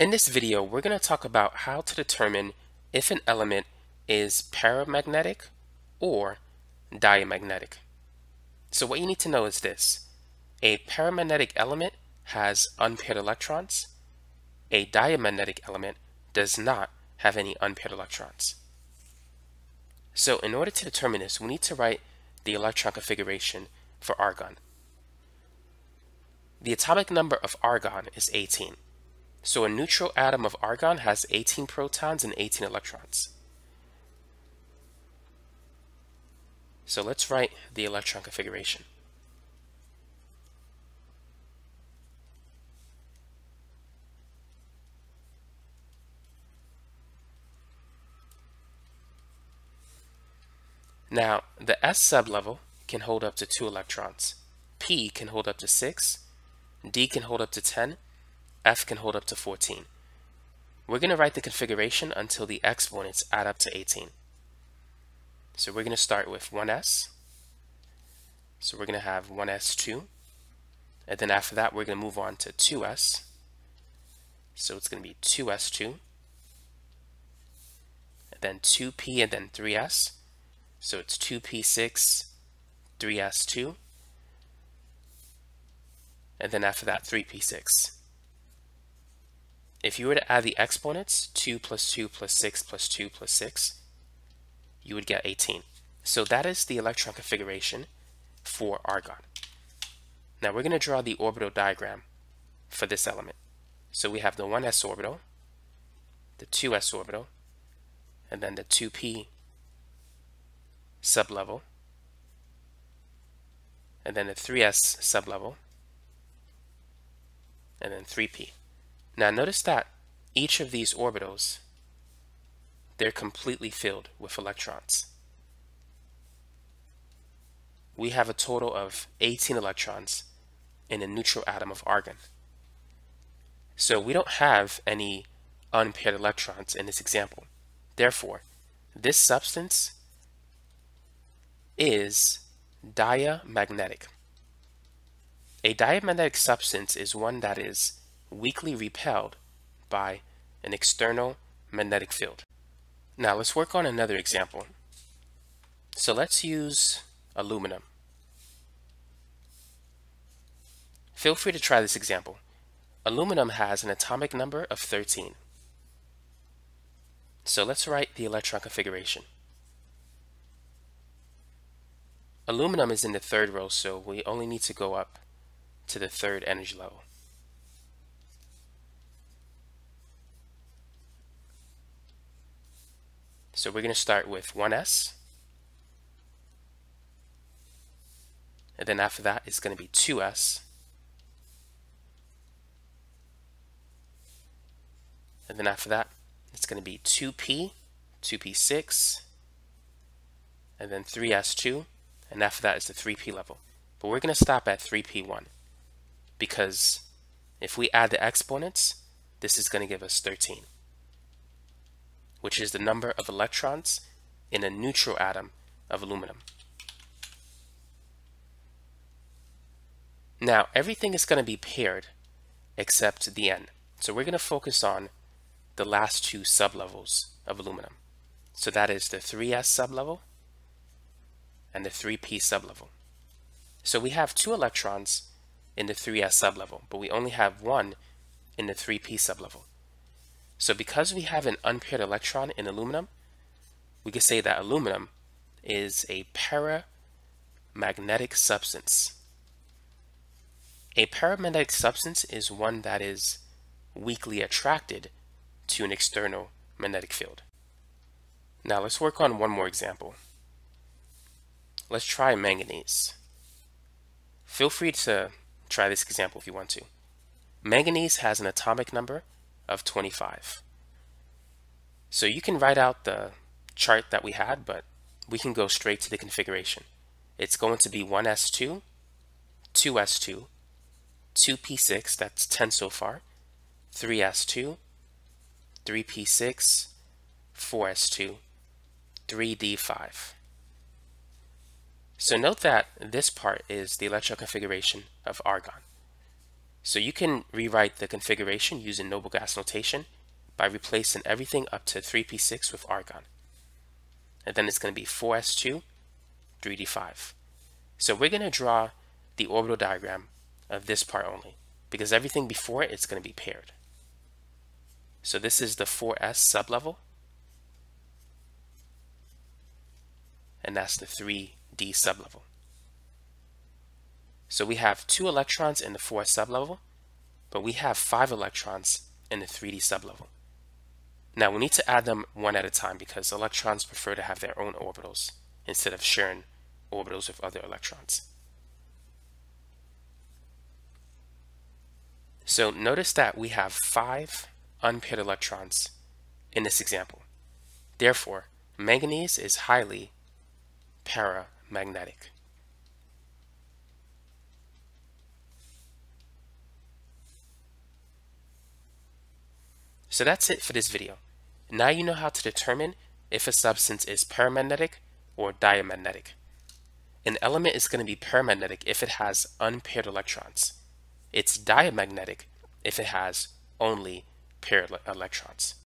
In this video, we're going to talk about how to determine if an element is paramagnetic or diamagnetic. So what you need to know is this. A paramagnetic element has unpaired electrons. A diamagnetic element does not have any unpaired electrons. So in order to determine this, we need to write the electron configuration for argon. The atomic number of argon is 18. So a neutral atom of argon has 18 protons and 18 electrons. So let's write the electron configuration. Now, the S sublevel can hold up to 2 electrons. P can hold up to 6. D can hold up to 10. F can hold up to 14. We're going to write the configuration until the exponents add up to 18. So we're going to start with 1s. So we're going to have 1s2. And then after that, we're going to move on to 2s. So it's going to be 2s2. And then 2p and then 3s. So it's 2p6, 3s2. And then after that, 3p6. If you were to add the exponents, 2 plus 2 plus 6 plus 2 plus 6, you would get 18. So that is the electron configuration for argon. Now we're going to draw the orbital diagram for this element. So we have the 1s orbital, the 2s orbital, and then the 2p sublevel, and then the 3s sublevel, and then 3p. Now notice that each of these orbitals, they're completely filled with electrons. We have a total of 18 electrons in a neutral atom of argon. So we don't have any unpaired electrons in this example. Therefore, this substance is diamagnetic. A diamagnetic substance is one that is weakly repelled by an external magnetic field. Now let's work on another example. So let's use aluminum. Feel free to try this example. Aluminum has an atomic number of 13. So let's write the electron configuration. Aluminum is in the third row, so we only need to go up to the third energy level. So we're going to start with 1s. And then after that, it's going to be 2s. And then after that, it's going to be 2p, 2p6, and then 3s2. And after that is the 3p level. But we're going to stop at 3p1 because if we add the exponents, this is going to give us 13 which is the number of electrons in a neutral atom of aluminum. Now, everything is going to be paired except the N. So we're going to focus on the last two sublevels of aluminum. So that is the 3s sublevel and the 3p sublevel. So we have two electrons in the 3s sublevel, but we only have one in the 3p sublevel. So because we have an unpaired electron in aluminum, we can say that aluminum is a paramagnetic substance. A paramagnetic substance is one that is weakly attracted to an external magnetic field. Now let's work on one more example. Let's try manganese. Feel free to try this example if you want to. Manganese has an atomic number of 25. So you can write out the chart that we had, but we can go straight to the configuration. It's going to be 1s2, 2s2, 2p6, that's 10 so far, 3s2, 3p6, 4s2, 3d5. So note that this part is the electron configuration of argon. So you can rewrite the configuration using noble gas notation by replacing everything up to 3p6 with argon. And then it's going to be 4s2, 3d5. So we're going to draw the orbital diagram of this part only because everything before it is going to be paired. So this is the 4s sublevel and that's the 3d sublevel. So we have two electrons in the 4 sublevel, but we have five electrons in the 3D sublevel. Now we need to add them one at a time because electrons prefer to have their own orbitals instead of sharing orbitals with other electrons. So notice that we have five unpaired electrons in this example. Therefore, manganese is highly paramagnetic. So that's it for this video. Now you know how to determine if a substance is paramagnetic or diamagnetic. An element is going to be paramagnetic if it has unpaired electrons. It's diamagnetic if it has only paired electrons.